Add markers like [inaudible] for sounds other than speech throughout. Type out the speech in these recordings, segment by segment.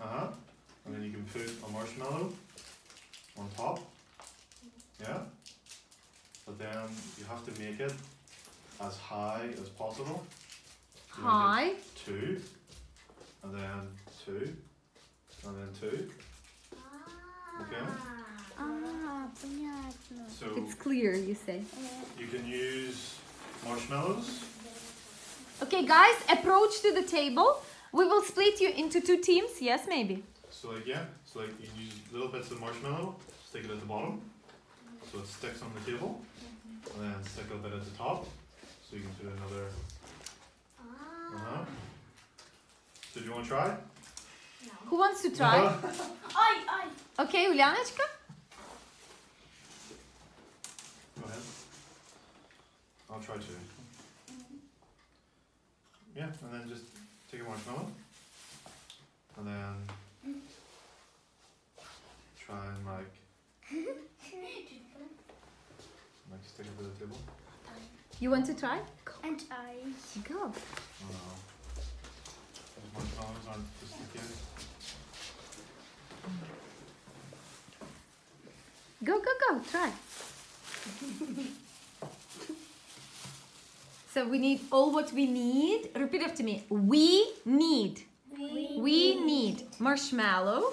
Uh-huh. And then you can put a marshmallow on top. Yeah. But then you have to make it as high as possible. You make it High. Two. And then two. And then two. Okay. А, понятно. So It's clear, you say. you can use marshmallows. Okay, guys, approach to the table. We will split you into two teams. Yes, maybe. So like yeah, so like you use little bits of marshmallow, stick it at the bottom, so it sticks on the table, and then stick a bit at the top, so you can put another. Uh huh. So do you want to try? No. Who wants to try? Uh-huh. I, I. Okay, Ulianechka. Go ahead. I'll try to. Mm-hmm. Yeah, and then just take a marshmallow, and then try and like like stick it to the table. You want to try? And I. Go. Oh no. Those marshmallows aren't just sticky. Go, go, go. Try. [laughs] so we need all what we need. Repeat after me. We need. We need marshmallow,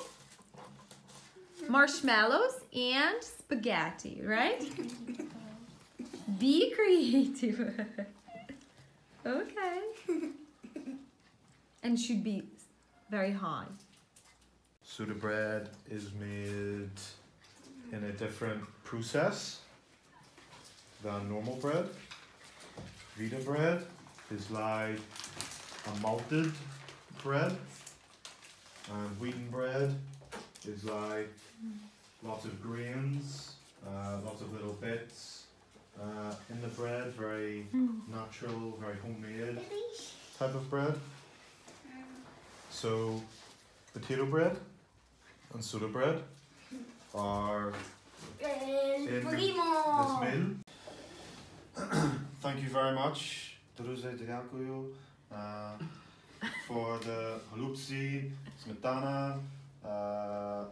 marshmallows, and spaghetti, right? [laughs] Be creative. [laughs] okay. And should be very high. So the bread is made in a different process than normal bread. Veda bread is like a malted bread, and wheaten bread is like lots of grains, uh, lots of little bits uh, in the bread, very natural, very homemade type of bread. So, potato bread and soda bread are in this mill. [clears throat] Thank you very much, Druze Dyakuyu, uh, [laughs] for the halupsi, smetana, uh,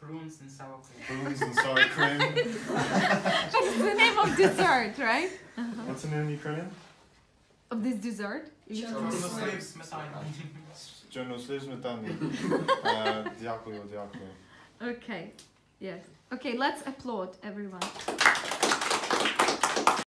Prunes and sour cream. prunes and sour cream. [laughs] That's the name of dessert, right? [laughs] What's the name in Ukrainian? Of this dessert? Чорнослив, сметана. Джонослив сметани. Uh, Дякую, дякую. Okay. Yes. Okay, let's applaud everyone.